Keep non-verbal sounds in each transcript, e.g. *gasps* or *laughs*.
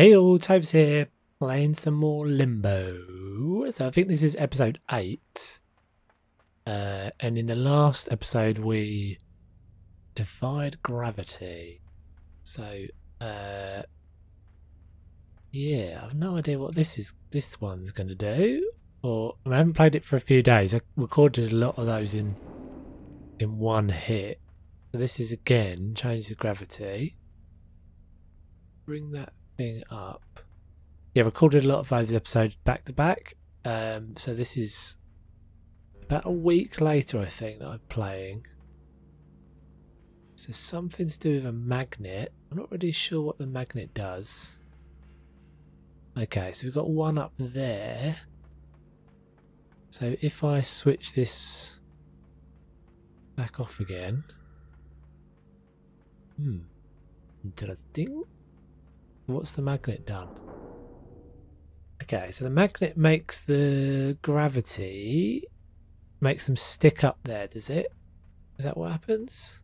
Hey all, Toves here, playing some more Limbo. So I think this is episode 8. Uh, and in the last episode we defied gravity. So, uh, yeah, I've no idea what this is. This one's going to do. Or I haven't played it for a few days. I recorded a lot of those in in one hit. So this is again change the gravity. Bring that thing up. Yeah, recorded a lot of those episodes back to back. Um, so this is about a week later, I think, that I'm playing. So something to do with a magnet. I'm not really sure what the magnet does. Okay, so we've got one up there. So if I switch this back off again. Hmm. Interesting. What's the magnet done? Okay, so the magnet makes the gravity makes them stick up there, does it? Is that what happens?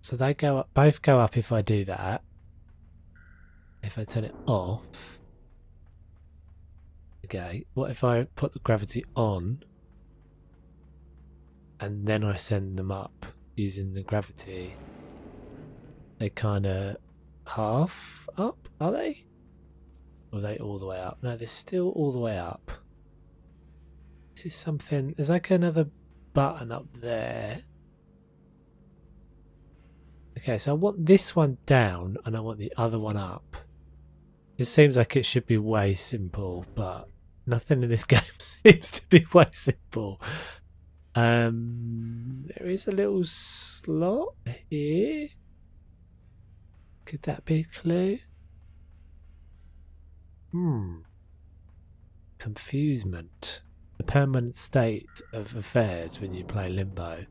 So they go up both go up if I do that. If I turn it off. Okay, what if I put the gravity on and then I send them up using the gravity? they're kind of half up, are they? Or are they all the way up? No, they're still all the way up. This is something. There's like another button up there. Okay, so I want this one down and I want the other one up. It seems like it should be way simple, but nothing in this *laughs* game *laughs* seems to be way simple. Um, there is a little slot here. Could that be a clue? Hmm. Confusement. The permanent state of affairs when you play Limbo.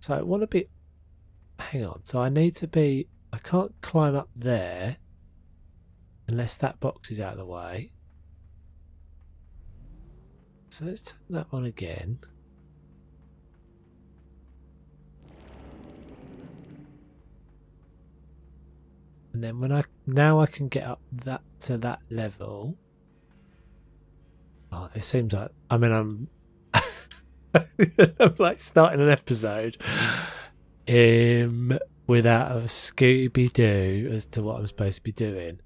So I want to be. Hang on. So I need to be. I can't climb up there unless that box is out of the way. So let's turn that on again. And then when I now I can get up that to that level. Oh, this seems like I mean I'm *laughs* I'm like starting an episode um without a Scooby Doo as to what I'm supposed to be doing.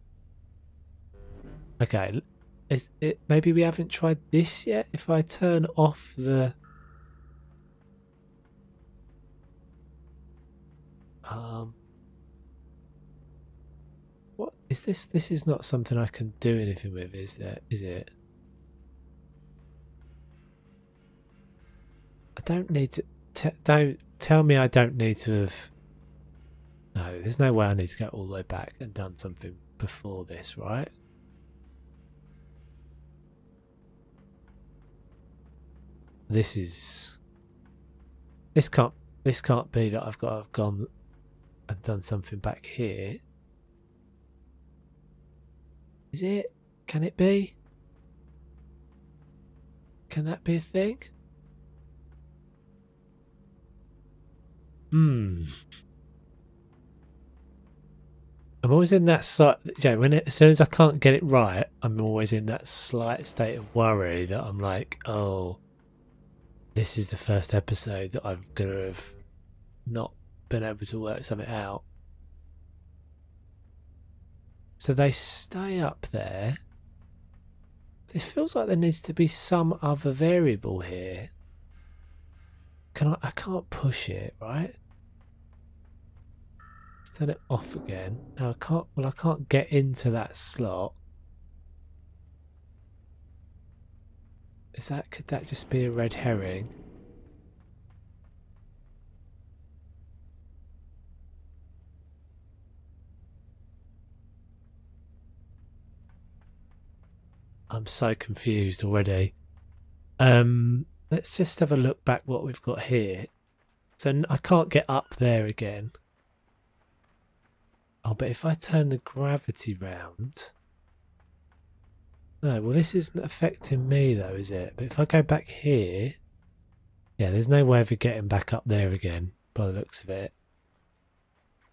Okay, is it maybe we haven't tried this yet? If I turn off the um what is this? This is not something I can do anything with, is there? Is it? I don't need to. Don't tell me I don't need to have. No, there's no way I need to go all the way back and done something before this, right? This is. This can't. This can't be that I've got. I've gone and done something back here. Is it? Can it be? Can that be a thing? Hmm. I'm always in that slight. Know, when it, as soon as I can't get it right, I'm always in that slight state of worry that I'm like, oh, this is the first episode that I'm gonna have not been able to work something out. So they stay up there. It feels like there needs to be some other variable here. Can I? I can't push it, right? Let's turn it off again. Now I can't. Well, I can't get into that slot. Is that? Could that just be a red herring? I'm so confused already. Um, let's just have a look back what we've got here. So I can't get up there again. Oh, but if I turn the gravity round... No, well this isn't affecting me though, is it? But if I go back here... Yeah, there's no way of getting back up there again. by the looks of it.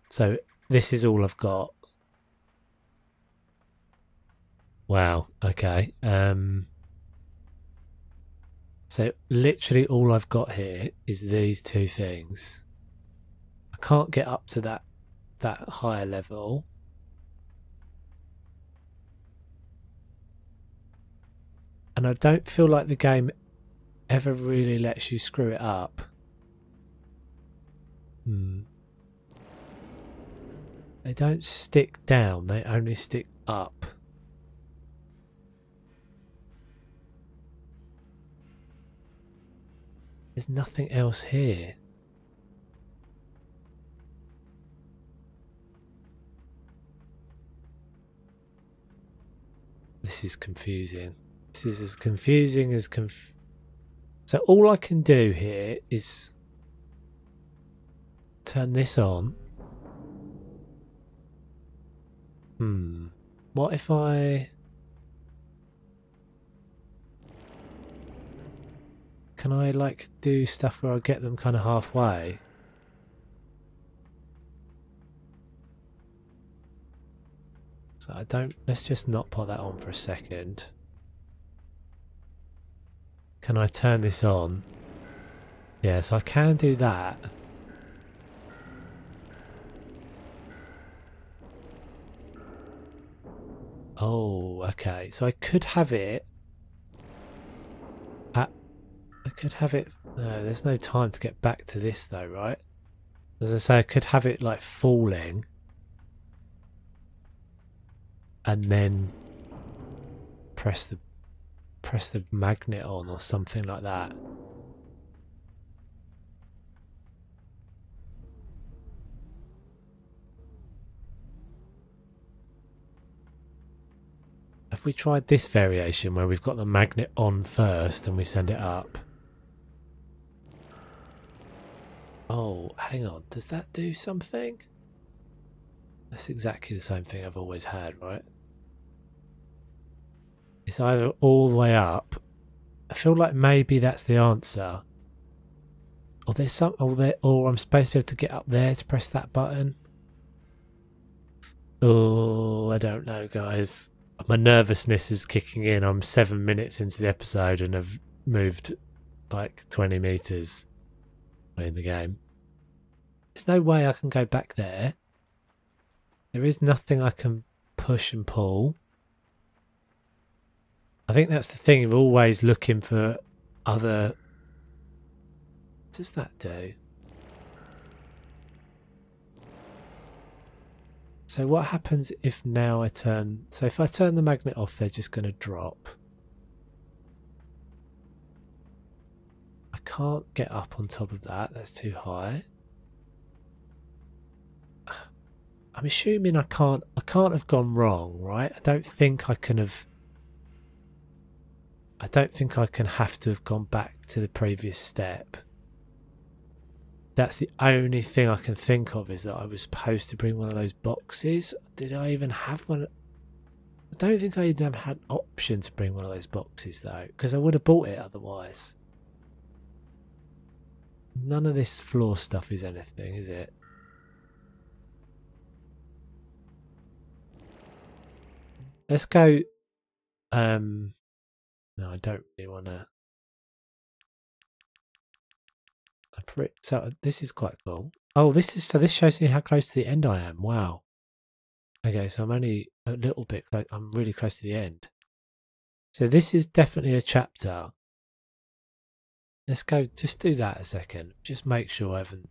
So this is all I've got. Wow. Okay. Um. So literally all I've got here is these two things. I can't get up to that that higher level. And I don't feel like the game ever really lets you screw it up. Hmm. They don't stick down, they only stick up. There's nothing else here. This is confusing. This is as confusing as conf... So all I can do here is turn this on. Hmm. What if I... Can I like do stuff where I get them kind of halfway? So I don't, let's just not put that on for a second. Can I turn this on? Yes, I can do that. Oh, okay. So I could have it at... I could have it... No, there's no time to get back to this though, right? As I say, I could have it like falling. And then press the press the magnet on or something like that. Have we tried this variation where we've got the magnet on first and we send it up? Oh, hang on. Does that do something? That's exactly the same thing I've always had, right? It's either all the way up. I feel like maybe that's the answer. Or there's some, or there, or I'm supposed to be able to get up there to press that button. Oh, I don't know, guys my nervousness is kicking in. I'm seven minutes into the episode and have moved like 20 meters in the game. There's no way I can go back there. There is nothing I can push and pull. I think that's the thing of always looking for other. What does that do? So what happens if now I turn... So if I turn the magnet off, they're just going to drop. I can't get up on top of that. That's too high. *sighs* I'm assuming I can't... I can't have gone wrong, right? I don't think I can have... I don't think I can have to have gone back to the previous step. That's the only thing I can think of is that I was supposed to bring one of those boxes. Did I even have one? I don't think I even had an option to bring one of those boxes though, because I would have bought it otherwise. None of this floor stuff is anything, is it? Let's go. Um, I don't really want to. So uh, this is quite cool. Oh, this is so. This shows me how close to the end I am. Wow. Okay, so I'm only a little bit. Close, I'm really close to the end. So this is definitely a chapter. Let's go. Just do that a second. Just make sure I haven't.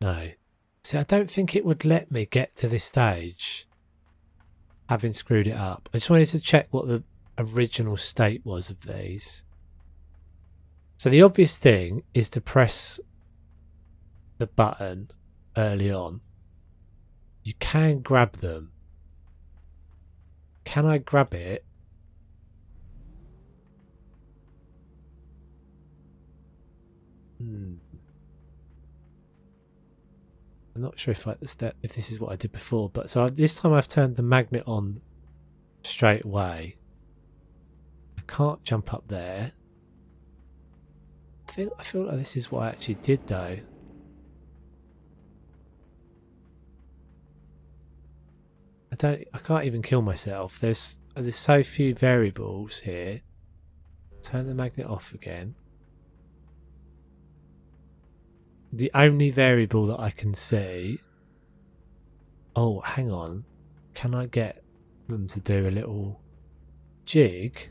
No. See, I don't think it would let me get to this stage. Having screwed it up. I just wanted to check what the original state was of these. So the obvious thing is to press the button early on. You can grab them. Can I grab it? Hmm. I'm not sure if I, if this is what I did before, but so this time I've turned the magnet on straight away can't jump up there. I feel, I feel like this is what I actually did though. I don't I can't even kill myself. There's there's so few variables here. Turn the magnet off again. The only variable that I can see Oh, hang on. Can I get them to do a little jig?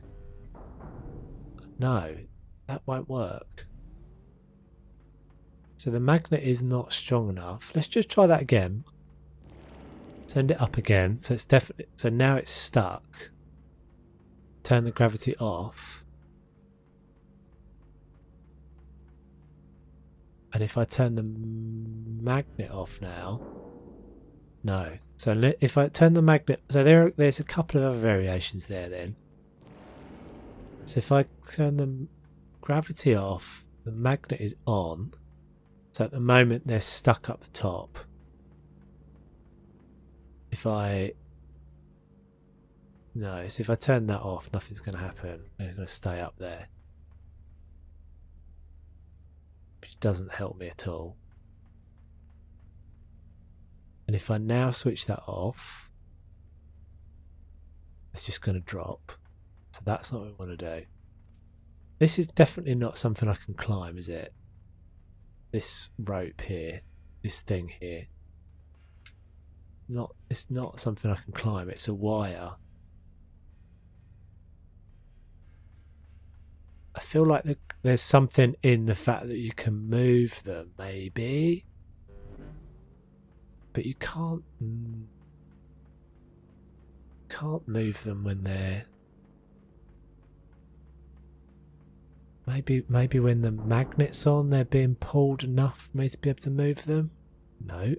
No, that won't work. So the magnet is not strong enough. Let's just try that again. Send it up again. So it's definitely so now it's stuck. Turn the gravity off. And if I turn the magnet off now, no. So if I turn the magnet, so there there's a couple of other variations there then. So if I turn the gravity off, the magnet is on. So at the moment they're stuck up the top. If I no, so if I turn that off, nothing's going to happen. They're going to stay up there. Which doesn't help me at all. And if I now switch that off, it's just going to drop. That's not what we want to do. This is definitely not something I can climb, is it? This rope here, this thing here. Not, it's not something I can climb. It's a wire. I feel like there's something in the fact that you can move them, maybe, but you can't. Mm, can't move them when they're Maybe maybe when the magnet's on they're being pulled enough for me to be able to move them? No.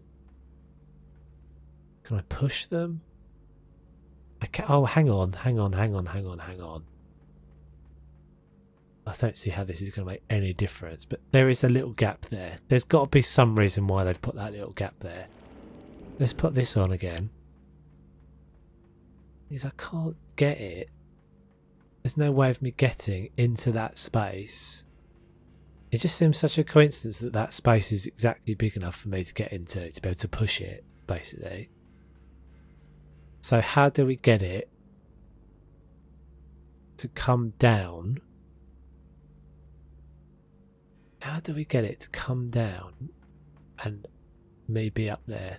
Can I push them? I can oh hang on, hang on, hang on, hang on, hang on. I don't see how this is going to make any difference, but there is a little gap there. There's got to be some reason why they've put that little gap there. Let's put this on again. Because I can't get it there's no way of me getting into that space. It just seems such a coincidence that that space is exactly big enough for me to get into, to be able to push it, basically. So, how do we get it to come down? How do we get it to come down and me be up there?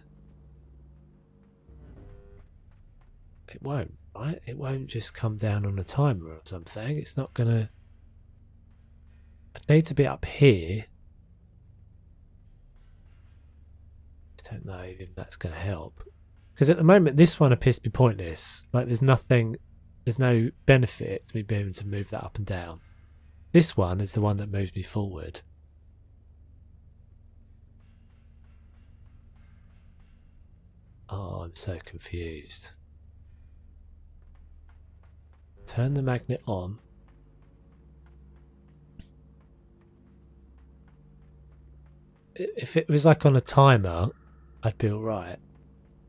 It won't right? It won't just come down on a timer or something. It's not going to... Need to be up here. I don't know if that's going to help. Because at the moment, this one appears to be pointless. Like, there's nothing... There's no benefit to me being able to move that up and down. This one is the one that moves me forward. Oh, I'm so confused. Turn the magnet on. If it was like on a timer, I'd be alright.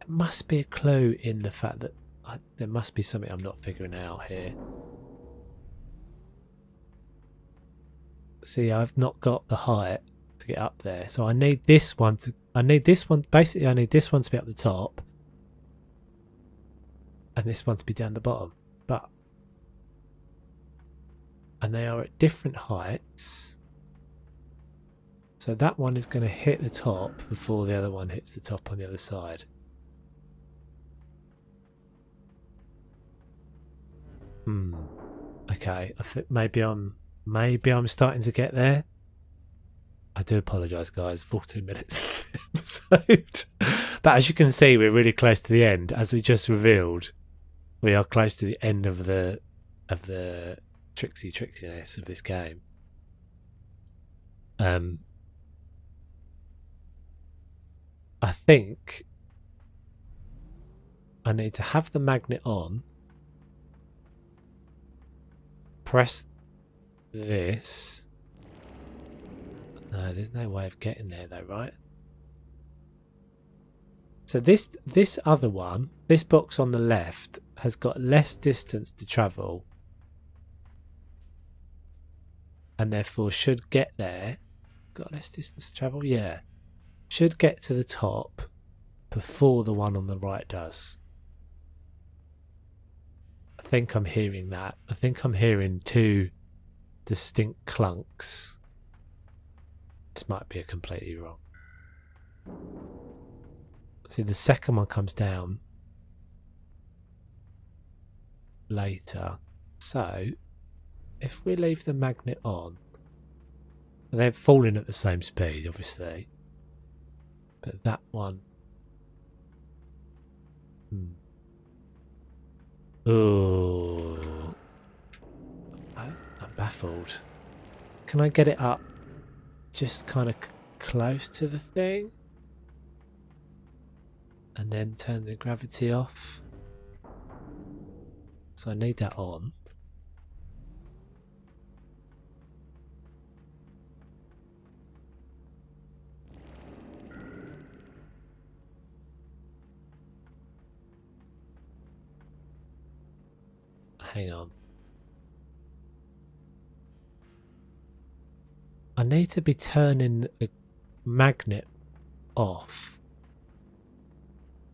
It must be a clue in the fact that I, there must be something I'm not figuring out here. See, I've not got the height to get up there, so I need this one to. I need this one. Basically, I need this one to be up the top, and this one to be down the bottom. But and they are at different heights. So that one is going to hit the top before the other one hits the top on the other side. Hmm. Okay, I think maybe I'm maybe I'm starting to get there. I do apologise, guys. 14 *laughs* minutes episode, but as you can see, we're really close to the end. As we just revealed, we are close to the end of the of the tricksy tricksiness of this game. Um, I think I need to have the magnet on, press this. No, there's no way of getting there though, right? So this this other one, this box on the left, has got less distance to travel and therefore should get there. Got less distance to travel? Yeah. Should get to the top before the one on the right does. I think I'm hearing that. I think I'm hearing two distinct clunks. This might be a completely wrong. See, the second one comes down later. So, if we leave the magnet on, they're falling at the same speed, obviously. But that one. Hmm. Oh. I'm baffled. Can I get it up just kind of close to the thing? And then turn the gravity off? So I need that on. Hang on. I need to be turning the magnet off.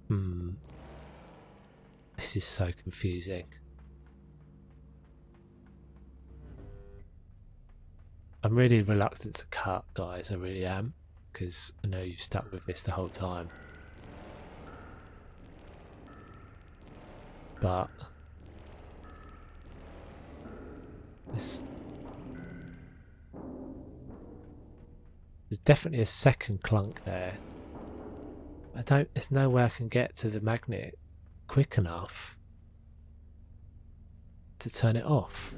Hmm. This is so confusing. I'm really reluctant to cut, guys. I really am. Because I know you've stuck with this the whole time. But... There's definitely a second clunk there. I don't... There's no way I can get to the magnet quick enough to turn it off.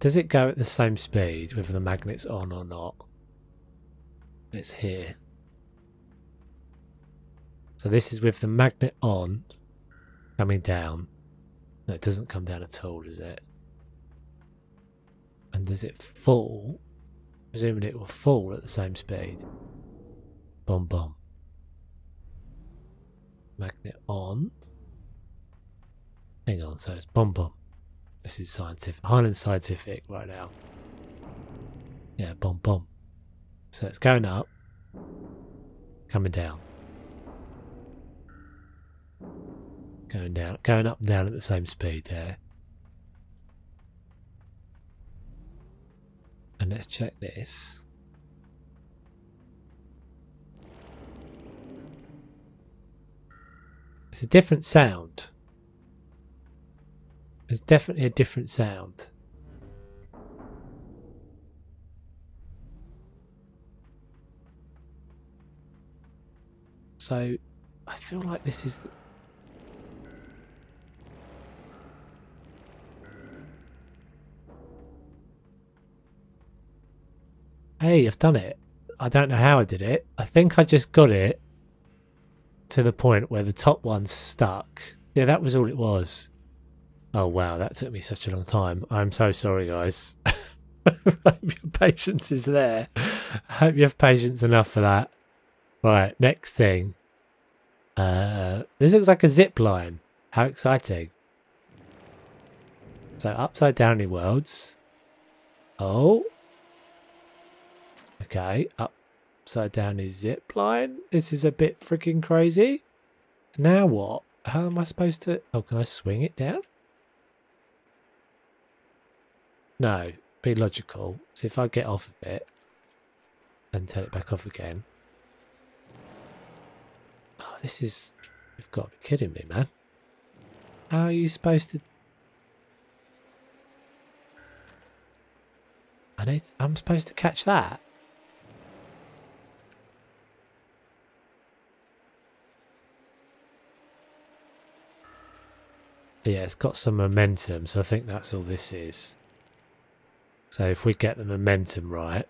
Does it go at the same speed whether the magnet's on or not? It's here. So this is with the magnet on, coming down. No, it doesn't come down at all, does it? And does it fall? Presuming it will fall at the same speed. Boom, boom. Magnet on. Hang on, so it's boom, boom. This is scientific. Highland scientific right now. Yeah, boom, boom. So it's going up, coming down. Going down, going up and down at the same speed there. And let's check this. It's a different sound. It's definitely a different sound. So, I feel like this is... Hey, I've done it. I don't know how I did it. I think I just got it to the point where the top one stuck. Yeah, that was all it was. Oh wow, that took me such a long time. I'm so sorry, guys. I *laughs* hope your patience is there. I hope you have patience enough for that. Right, next thing. Uh, this looks like a zip line. How exciting. So upside downy worlds. Oh. Okay, upside down is zip line. This is a bit freaking crazy. Now what? How am I supposed to... Oh, can I swing it down? No, be logical. So if I get off of it and turn it back off again. Oh, this is. You've got to be kidding me, man. How are you supposed to. I need. I'm supposed to catch that. Yeah, it's got some momentum, so I think that's all this is. So if we get the momentum right,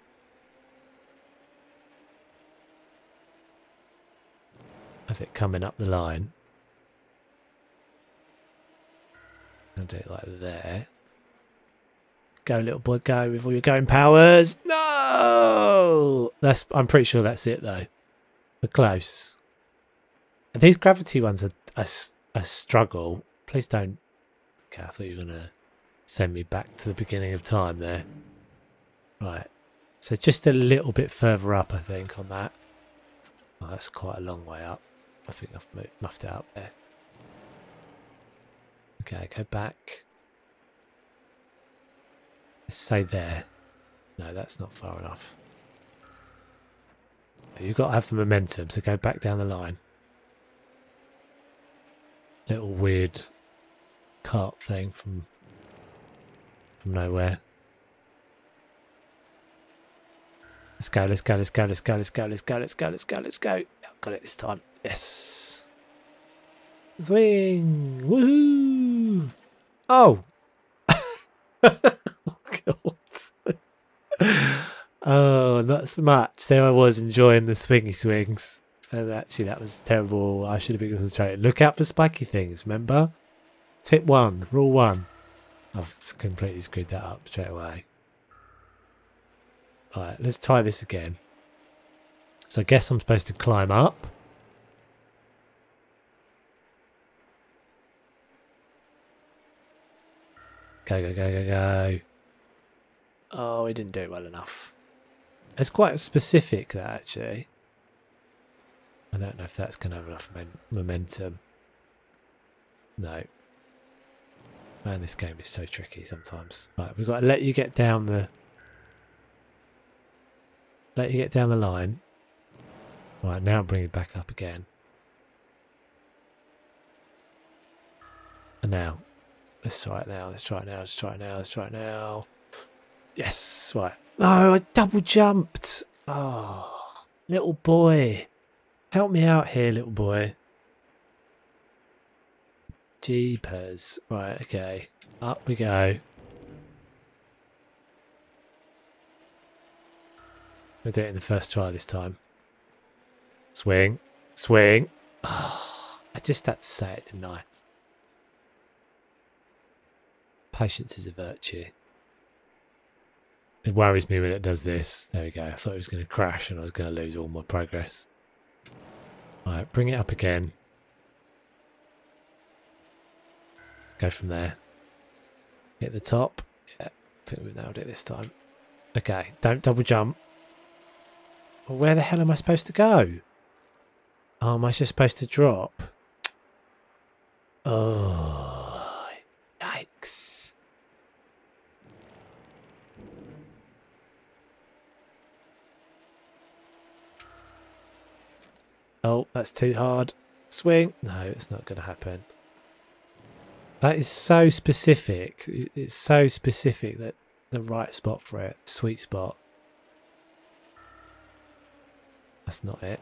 of it coming up the line, I'll do it like there. Go, little boy, go with all your going powers. No, that's. I'm pretty sure that's it though. We're close. And these gravity ones are a, a struggle. Please don't. Okay, I thought you were gonna send me back to the beginning of time there. Right. So just a little bit further up, I think, on that. Oh, that's quite a long way up. I think I've muffed it up there. Okay, go back. Let's say there. No, that's not far enough. You've got to have the momentum, so go back down the line. Little weird cart thing from from nowhere. Let's go, let's go, let's go, let's go, let's go, let's go, let's go, let's go, let's go. Got it this time. Yes. Swing! Woohoo! Oh! *laughs* Oh, oh, not so much. There I was enjoying the swingy swings. And actually, that was terrible. I should have been concentrating. Look out for spiky things, remember? Tip one, rule one. I've completely screwed that up straight away. Alright, let's try this again. So I guess I'm supposed to climb up. Go, go, go, go, go. Oh, we didn't do it well enough. It's quite specific, that actually. I don't know if that's going to have enough momentum. No. Man, this game is so tricky sometimes. Right, we've got to let you get down the... Let you get down the line. Right, now bring it back up again. And now. Let's try it now, let's try it now, let's try it now, let's try it now. Yes, right. Oh, I double jumped. Oh, little boy. Help me out here, little boy. Jeepers. Right, okay. Up we go. We'll do it in the first try this time. Swing. Swing. Oh, *sighs* I just had to say it, didn't I? Patience is a virtue. It worries me when it does this. There we go. I thought it was going to crash and I was going to lose all my progress. Alright, bring it up again. Go from there. Hit the top. Yeah, I think we nailed it this time. Okay, don't double jump. Well, where the hell am I supposed to go? Oh, am I just supposed to drop? Oh, yikes. Oh, that's too hard. Swing. No, it's not going to happen. That is so specific. It's so specific that the right spot for it, sweet spot. That's not it.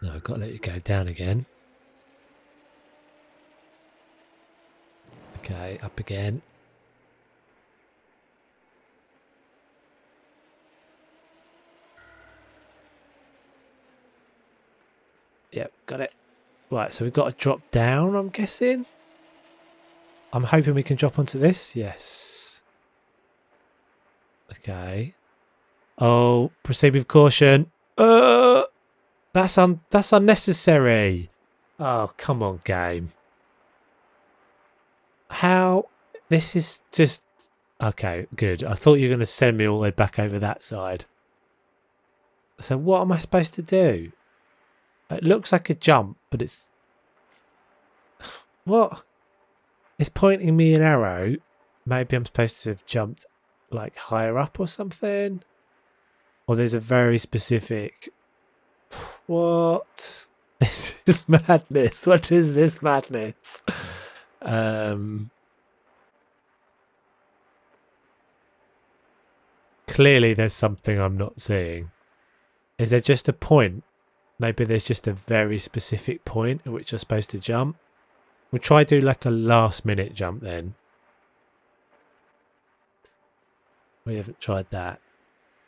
No, I've got to let you go down again. Okay, up again. Yep, got it. Right, so we've got to drop down, I'm guessing. I'm hoping we can drop onto this. Yes. Okay. Oh, proceed with caution. Uh, that's un that's unnecessary. Oh, come on, game. How? This is just... Okay, good. I thought you were going to send me all the way back over that side. So what am I supposed to do? It looks like a jump, but it's... *sighs* What? It's pointing me an arrow. Maybe I'm supposed to have jumped like higher up or something. Or there's a very specific... What? *laughs* This is madness. What is this madness? Um... Clearly there's something I'm not seeing. Is there just a point? Maybe there's just a very specific point at which you're supposed to jump. We'll try do like a last minute jump then. We haven't tried that.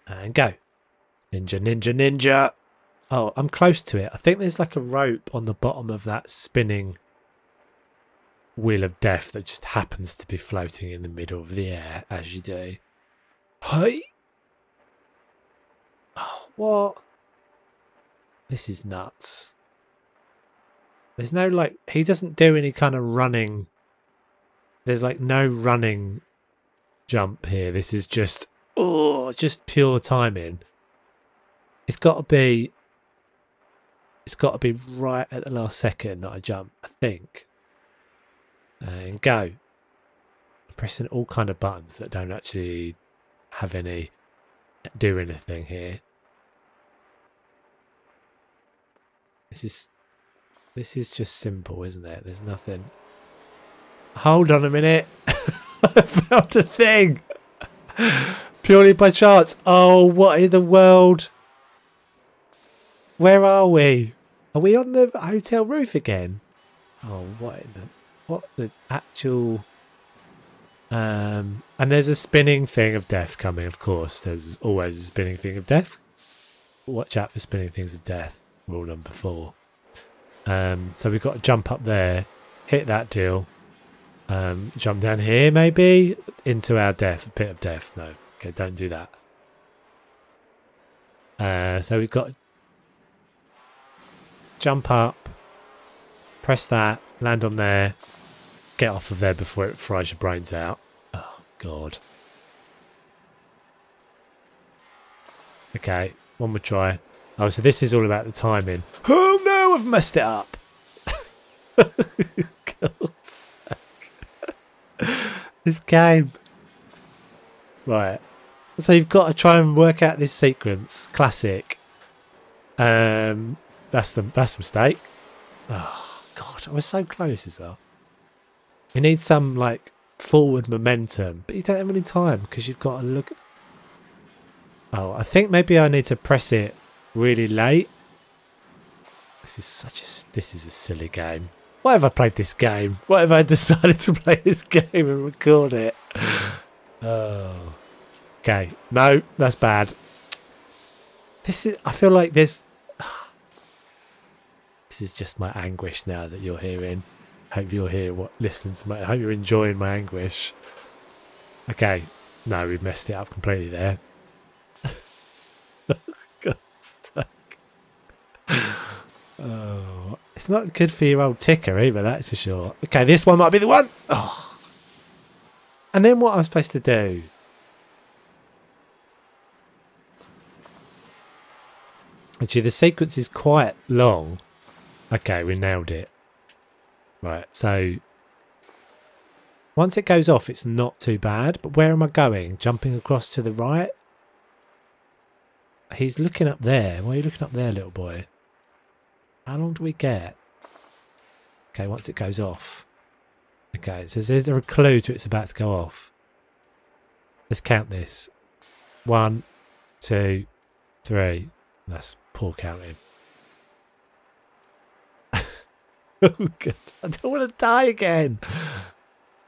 And go. Ninja, ninja, ninja. Oh, I'm close to it. I think there's like a rope on the bottom of that spinning wheel of death that just happens to be floating in the middle of the air as you do. Hey! Oh, what? This is nuts. There's no like he doesn't do any kind of running. There's like no running jump here. This is just oh, just pure timing. It's got to be. It's got to be right at the last second that I jump. I think. And go. I'm pressing all kind of buttons that don't actually have any do anything here. This is this is just simple, isn't it? There's nothing. Hold on a minute. *laughs* I found a thing. Purely by chance. Oh, what in the world? Where are we? Are we on the hotel roof again? Oh, what the what the actual um and there's a spinning thing of death coming, of course. There's always a spinning thing of death. Watch out for spinning things of death. Rule number four. Um so we've got to jump up there, hit that deal, um, jump down here maybe into our death, pit of death. No, okay, don't do that. Uh, so we've got jump up, press that, land on there, get off of there before it fries your brains out. Oh god. Okay, one more try. Oh, so this is all about the timing. Oh *gasps* no, I've messed it up. *laughs* this game. Right. So you've got to try and work out this sequence. Classic. Um, that's the that's a mistake. Oh God, I was so close as well. You need some like forward momentum, but you don't have any time because you've got to look. Oh, I think maybe I need to press it really late. This is such a this is a silly game. Why have I played this game? Why have I *laughs* decided to play this game and record it? *sighs* Oh. Okay. No, that's bad. This is I feel like this *sighs* This is just my anguish now that you're hearing. Hope you're here what listening to my I hope you're enjoying my anguish. Okay. No, we've messed it up completely there. Oh, it's not good for your old ticker either, that's for sure. Okay, this one might be the one. Oh. And then what I'm supposed to do? Actually, the sequence is quite long. Okay, we nailed it. Right, so once it goes off, it's not too bad. But where am I going? Jumping across to the right? He's looking up there. Why are you looking up there, little boy? How long do we get? Okay, once it goes off. Okay, so is there a clue to it's about to go off? Let's count this. One, two, three. That's poor counting. *laughs* oh, God. I don't want to die again.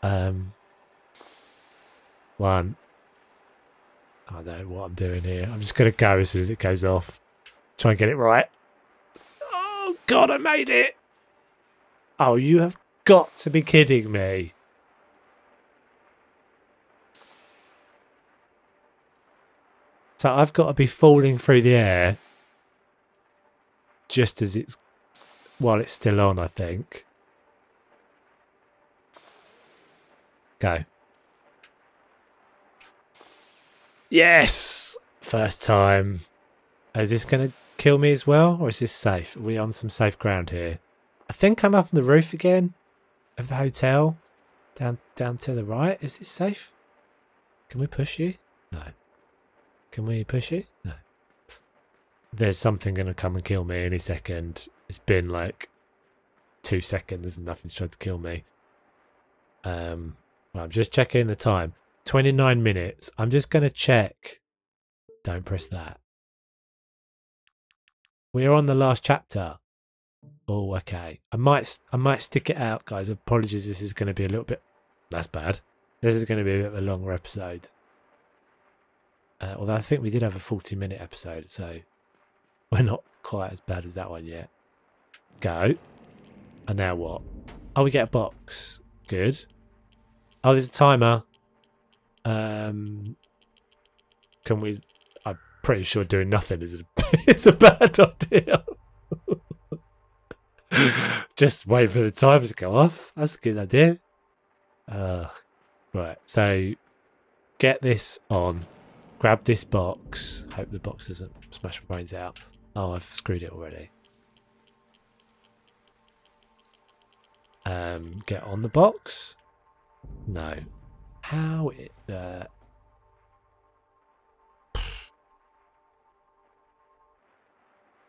Um, one. I don't know what I'm doing here. I'm just going to go as soon as it goes off. Try and get it right. Oh, God, I made it. Oh, you have got to be kidding me. So I've got to be falling through the air just as it's while it's still on, I think. Go. Yes! First time. Is this going to kill me as well? Or is this safe? Are we on some safe ground here? I think I'm up on the roof again of the hotel. Down down to the right. Is this safe? Can we push you? No. Can we push you? No. There's something going to come and kill me any second. It's been like two seconds and nothing's tried to kill me. Um, well, I'm just checking the time. 29 minutes. I'm just going to check. Don't press that. We're on the last chapter. Oh, okay. I might, I might stick it out, guys. Apologies. This is going to be a little bit. That's bad. This is going to be a bit of a longer episode. Uh, although I think we did have a 40 minute episode, so we're not quite as bad as that one yet. Go. And now what? Oh, we get a box. Good. Oh, there's a timer. Um, can we? I'm pretty sure doing nothing is a, *laughs* is a bad idea. *laughs* Just wait for the timer to go off. That's a good idea. Uh, right. So get this on. Grab this box. Hope the box doesn't smash my brains out. Oh, I've screwed it already. Um, get on the box. No. How it? Uh,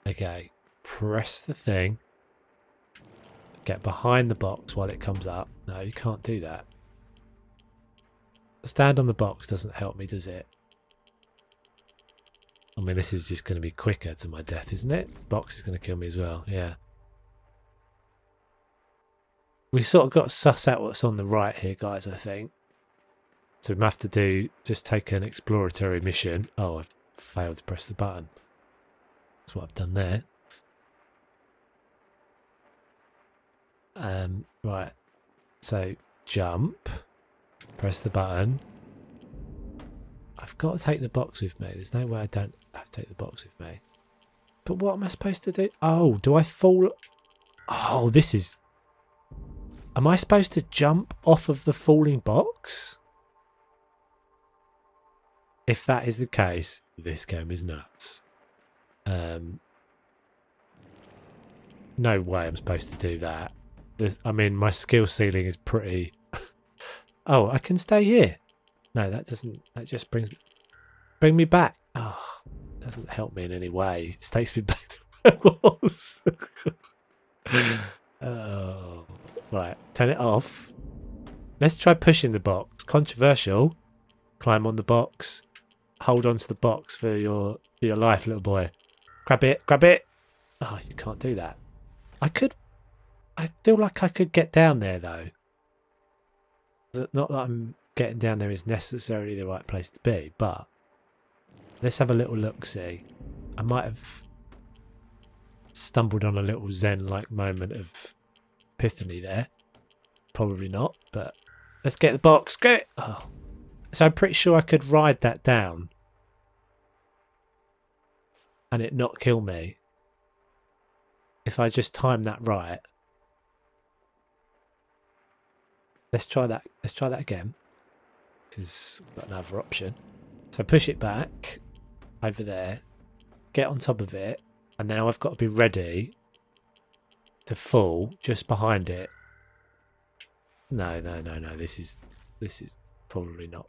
okay. Press the thing. Get behind the box while it comes up. No, you can't do that. Stand on the box doesn't help me, does it? I mean, this is just going to be quicker to my death, isn't it? Box is going to kill me as well, yeah. We sort of got to suss out what's on the right here, guys, I think. So we have to do, just take an exploratory mission. Oh, I've failed to press the button. That's what I've done there. Um, right. So jump, press the button. I've got to take the box with me. There's no way I don't have to take the box with me. But what am I supposed to do? Oh, do I fall? Oh, this is... Am I supposed to jump off of the falling box? If that is the case, this game is nuts. Um, no way I'm supposed to do that. I mean, my skill ceiling is pretty. *laughs* oh, I can stay here. No, that doesn't. That just brings bring me back. Oh, doesn't help me in any way. It takes me *laughs* back to where I was. *laughs* oh, right. Turn it off. Let's try pushing the box. Controversial. Climb on the box. Hold on to the box for your for your life, little boy. Grab it. Grab it. Oh, you can't do that. I could I feel like I could get down there though. Not that I'm getting down there is necessarily the right place to be, but let's have a little look see. I might have stumbled on a little zen like moment of epiphany there. Probably not, but let's get the box. Go! Oh. So I'm pretty sure I could ride that down and it not kill me if I just time that right. Let's try that. Let's try that again. Because we've got another option. So push it back over there. Get on top of it. And now I've got to be ready to fall just behind it. No, no, no, no. This is this is probably not.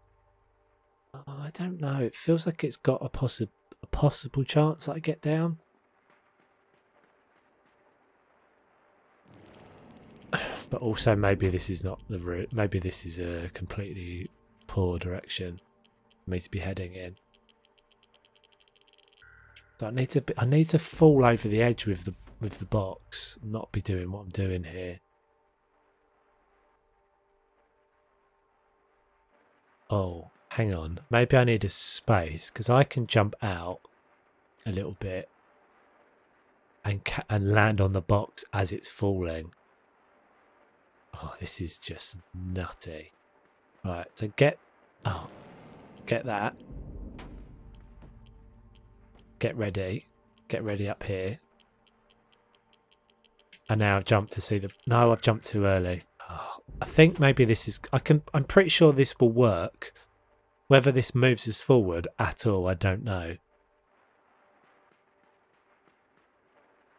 Oh, I don't know. It feels like it's got a possible a possible chance that I get down. *sighs* but also maybe this is not the route. Maybe this is a completely poor direction for me to be heading in. So I need to be, I need to fall over the edge with the with the box, not be doing what I'm doing here. Oh, hang on. Maybe I need a space because I can jump out a little bit and and land on the box as it's falling. Oh, this is just nutty. Right, so get... Oh, get that. Get ready. Get ready up here. And now I've jumped to see the... No, I've jumped too early. Oh, I think maybe this is... I can. I'm pretty sure this will work. Whether this moves us forward at all, I don't know.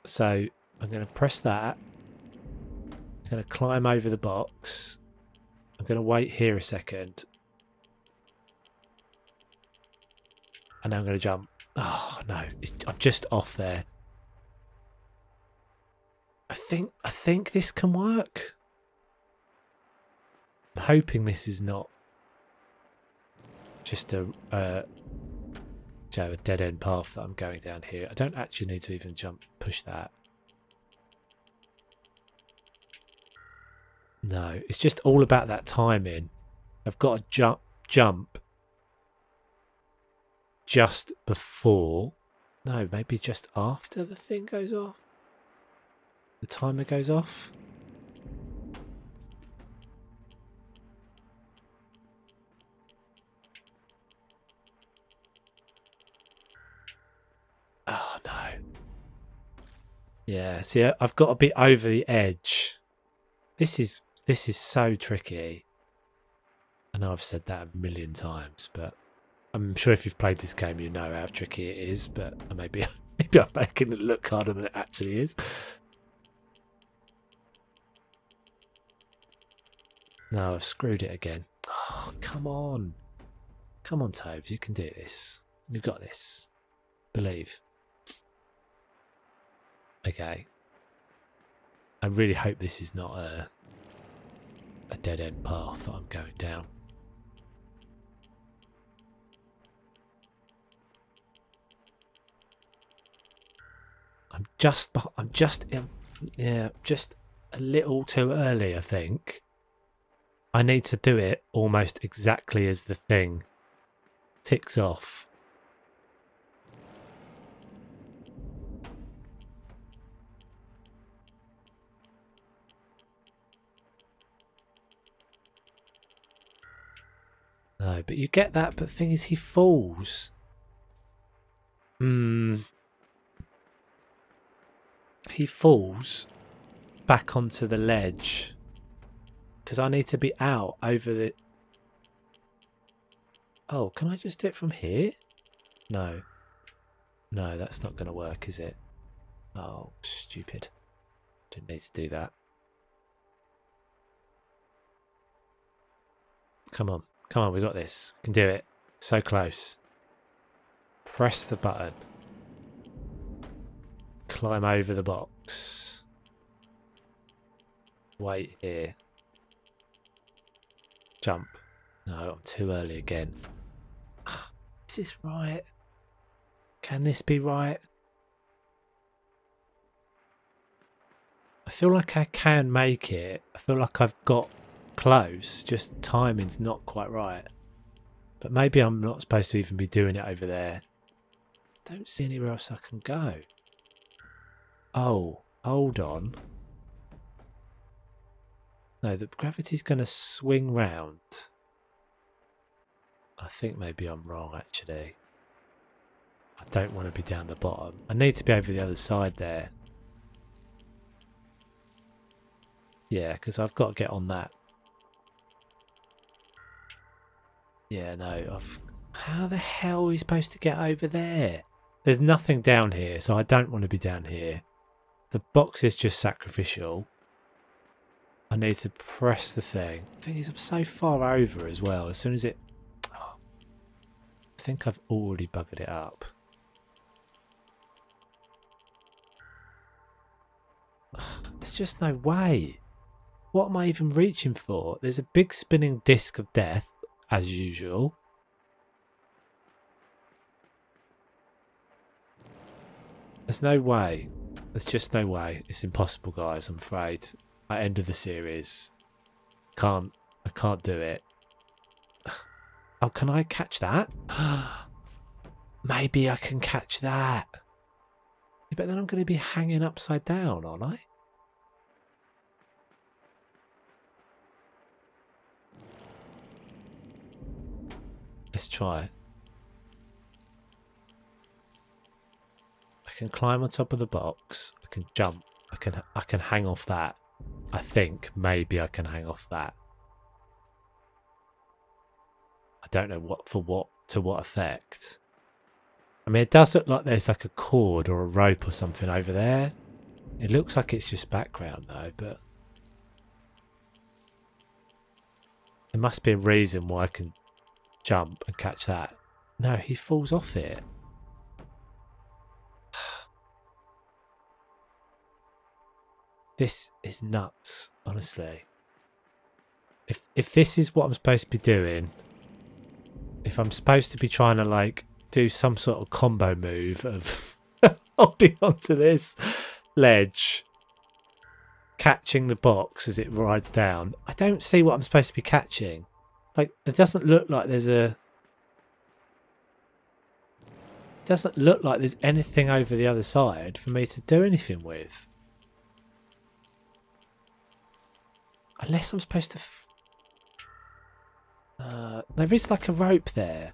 So I'm going to press that. I'm going to climb over the box. I'm going to wait here a second. And I'm going to jump. Oh, no. I'm just off there. I think I think this can work. I'm hoping this is not just a uh, a dead end path that I'm going down here. I don't actually need to even jump push that. No, it's just all about that timing. I've got to jump, jump just before. No, maybe just after the thing goes off. The timer goes off. Yeah, see, I've got a bit over the edge. This is this is so tricky. I know I've said that a million times, but I'm sure if you've played this game, you know how tricky it is. But maybe *laughs* maybe I'm making it look harder than it actually is. No, I've screwed it again. Oh, come on. Come on, Toves, you can do this. You've got this. Believe. Okay. I really hope this is not a a dead end path that I'm going down. I'm just I'm just yeah, just a little too early, I think. I need to do it almost exactly as the thing ticks off. No, but you get that, but thing is he falls. Hmm. He falls back onto the ledge. Because I need to be out over the... Oh, can I just do it from here? No. No, that's not going to work, is it? Oh, stupid. Didn't need to do that. Come on. Come on, we got this. We can do it. So close. Press the button. Climb over the box. Wait here. Jump. No, I'm too early again. *sighs* Is this right? Can this be right? I feel like I can make it. I feel like I've got close, just timing's not quite right. But maybe I'm not supposed to even be doing it over there. Don't see anywhere else I can go. Oh, hold on. No, the gravity's going to swing round. I think maybe I'm wrong actually. I don't want to be down the bottom. I need to be over the other side there. Yeah, because I've got to get on that. Yeah, no, um, I've... How the hell are we supposed to get over there? There's nothing down here, so I don't want to be down here. The box is just sacrificial. I need to press the thing. The thing is, I'm so far over as well. As soon as it... Oh, I think I've already buggered it up. *sighs* There's just no way. What am I even reaching for? There's a big spinning disc of death, as usual. There's no way. There's just no way. It's impossible, guys, I'm afraid at end of the series. Can't I can't do it. *sighs* Oh, can I catch that? *gasps* Maybe I can catch that. But then I'm going to be hanging upside down, aren't I? Let's try. it. I can climb on top of the box. I can jump. I can I can hang off that. I think maybe I can hang off that. I don't know what for what to what effect. I mean, it does look like there's like a cord or a rope or something over there. It looks like it's just background though, but there must be a reason why I can jump and catch that. No, he falls off it. *sighs* This is nuts, honestly. If if this is what I'm supposed to be doing, if I'm supposed to be trying to like do some sort of combo move of *laughs* holding onto this ledge, catching the box as it rides down, I don't see what I'm supposed to be catching. Like it doesn't look like there's a it doesn't look like there's anything over the other side for me to do anything with. Unless I'm supposed to... Uh, there is like a rope there.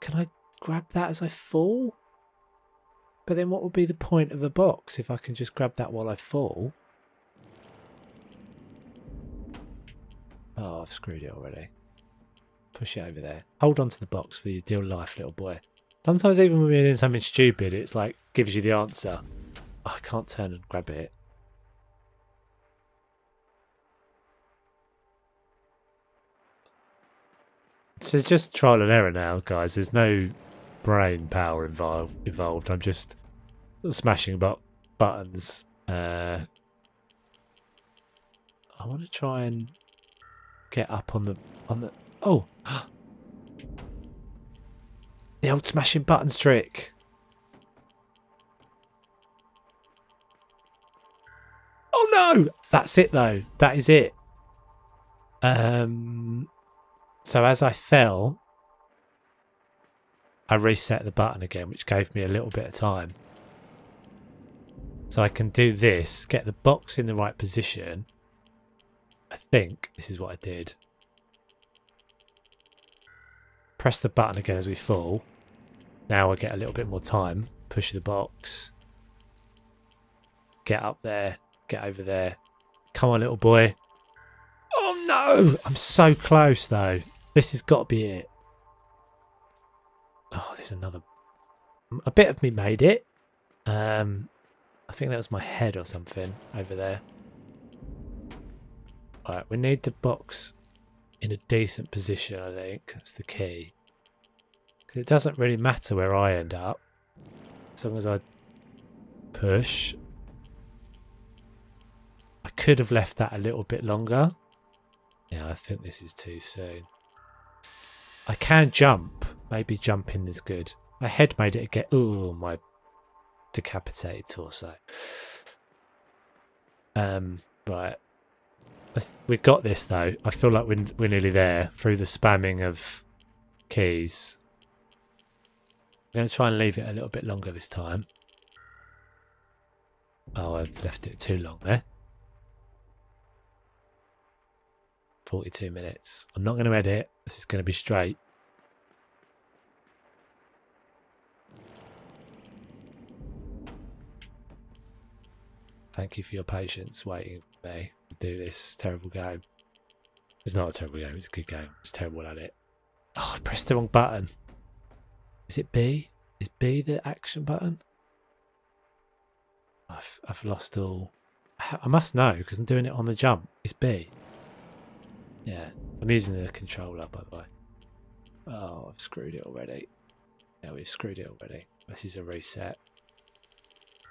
Can I grab that as I fall? But then what would be the point of a box if I can just grab that while I fall? Oh, I've screwed it already. Push it over there. Hold on to the box for your dear life, little boy. Sometimes even when we're doing something stupid, it's like, gives you the answer. Oh, I can't turn and grab it. So it's just trial and error now, guys. There's no brain power involved. Involved. I'm just smashing about buttons. Uh, I want to try and get up on the on the. Oh, *gasps* the old smashing buttons trick. Oh no! That's it though. That is it. Um. So as I fell, I reset the button again, which gave me a little bit of time. So I can do this, get the box in the right position. I think this is what I did. Press the button again as we fall. Now I get a little bit more time. Push the box. Get up there. Get over there. Come on, little boy. Oh no! I'm so close though. This has got to be it. Oh, there's another. A bit of me made it. Um, I think that was my head or something over there. Alright, we need the box in a decent position, I think. That's the key. Because it doesn't really matter where I end up. As long as I push. I could have left that a little bit longer. Yeah, I think this is too soon. I can jump. Maybe jumping is good. My head made it get. Oh, my decapitated torso. Um, right. We've got this though. I feel like we're, we're nearly there through the spamming of keys. I'm going to try and leave it a little bit longer this time. Oh, I've left it too long there. 42 minutes. I'm not going to edit. This is going to be straight. Thank you for your patience waiting me do this terrible game. It's not a terrible game, it's a good game. It's terrible at it. Oh, I pressed the wrong button. Is it B? Is B the action button? I've, I've lost all... I must know because I'm doing it on the jump. It's B. Yeah, I'm using the controller by the way. Oh, I've screwed it already. Yeah, we've screwed it already. This is a reset.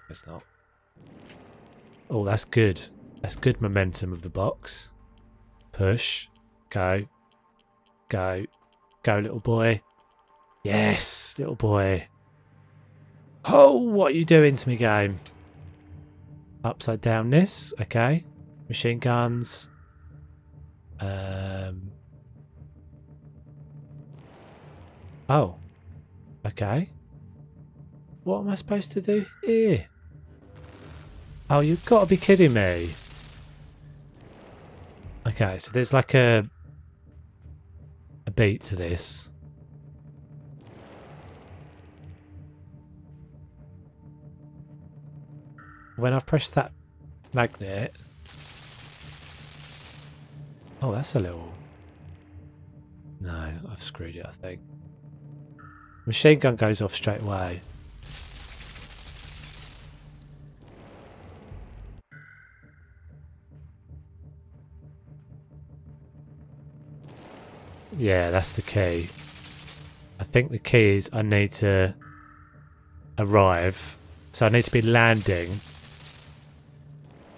It's not. Oh, that's good. That's good momentum of the box. Push. Go. Go. Go, little boy. Yes, little boy. Oh, what are you doing to me, game? Upside down this. Okay. Machine guns. Um. Oh. Okay. What am I supposed to do here? Oh, you've got to be kidding me. Okay, so there's like a a beat to this. When I press that magnet... Oh, that's a little... No, I've screwed it, I think. Machine gun goes off straight away. Yeah, that's the key. I think the key is I need to arrive. So I need to be landing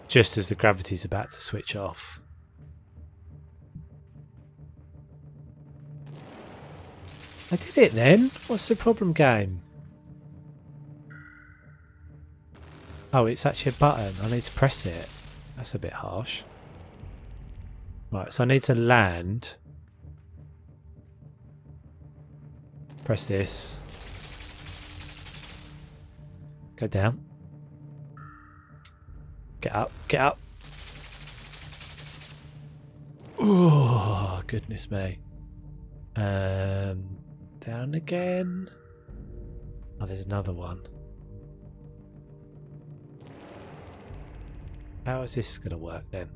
just as the gravity's about to switch off. I did it then. What's the problem game? Oh, it's actually a button. I need to press it. That's a bit harsh. Right, so I need to land Press this. Go down. Get up, get up. Oh, goodness me. Um, down again. Oh, there's another one. How is this going to work then?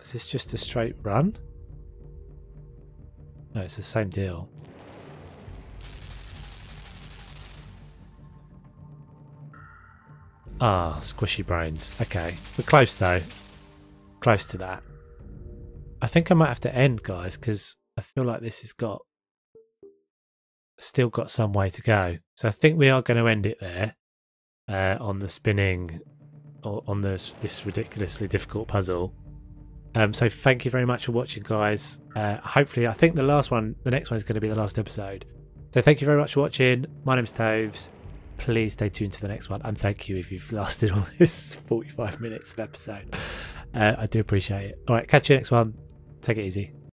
Is this just a straight run? No, it's the same deal. Ah, squishy brains. Okay. We're close though. Close to that. I think I might have to end, guys, because I feel like this has got still got some way to go. So I think we are going to end it there uh, on the spinning or on this this ridiculously difficult puzzle. Um, so thank you very much for watching, guys. Uh, hopefully, I think the last one, the next one is going to be the last episode. So thank you very much for watching. My name's Toves. Please stay tuned to the next one, and thank you if you've *laughs* lasted all this 45 minutes of episode. Uh, I do appreciate it. All right, catch you next one. Take it easy.